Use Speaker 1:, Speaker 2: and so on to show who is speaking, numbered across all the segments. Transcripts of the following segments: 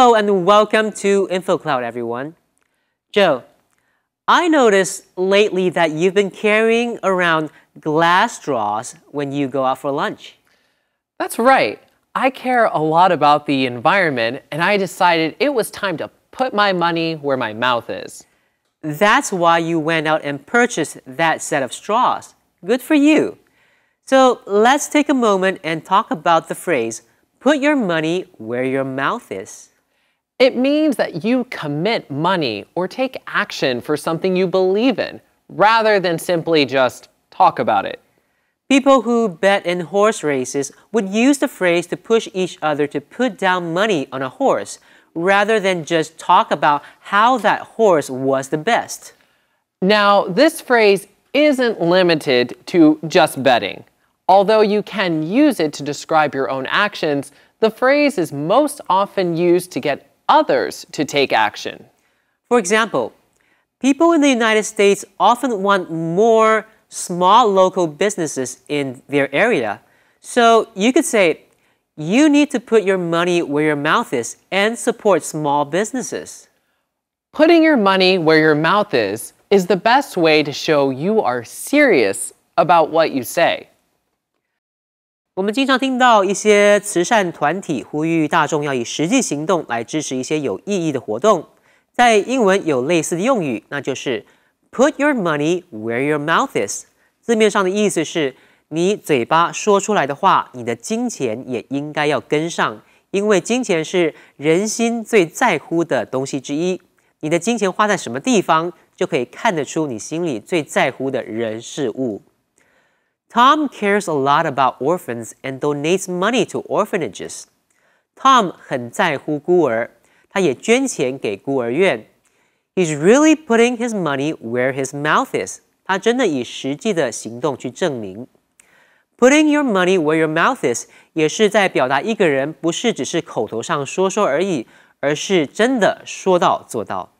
Speaker 1: Hello and welcome to InfoCloud, everyone. Joe, I noticed lately that you've been carrying around glass straws when you go out for lunch.
Speaker 2: That's right. I care a lot about the environment, and I decided it was time to put my money where my mouth is.
Speaker 1: That's why you went out and purchased that set of straws. Good for you. So let's take a moment and talk about the phrase, put your money where your mouth is.
Speaker 2: It means that you commit money or take action for something you believe in, rather than simply just talk about it.
Speaker 1: People who bet in horse races would use the phrase to push each other to put down money on a horse, rather than just talk about how that horse was the best.
Speaker 2: Now, this phrase isn't limited to just betting. Although you can use it to describe your own actions, the phrase is most often used to get others to take action.
Speaker 1: For example, people in the United States often want more small local businesses in their area. So you could say, you need to put your money where your mouth is and support small businesses.
Speaker 2: Putting your money where your mouth is is the best way to show you are serious about what you say.
Speaker 1: 我们经常听到一些慈善团体呼吁大众要以实际行动来支持一些有意义的活动。在英文有类似的用语，那就是 "Put your money where your mouth is"。字面上的意思是，你嘴巴说出来的话，你的金钱也应该要跟上，因为金钱是人心最在乎的东西之一。你的金钱花在什么地方，就可以看得出你心里最在乎的人事物。Tom cares a lot about orphans and donates money to orphanages. Tom 很在乎孤儿，他也捐钱给孤儿院。He's really putting his money where his mouth is. 他真的以实际的行动去证明。Putting your money where your mouth is 也是在表达一个人不是只是口头上说说而已，而是真的说到做到。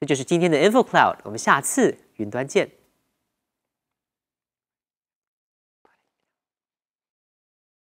Speaker 1: 这就是今天的 InfoCloud，我们下次云端见。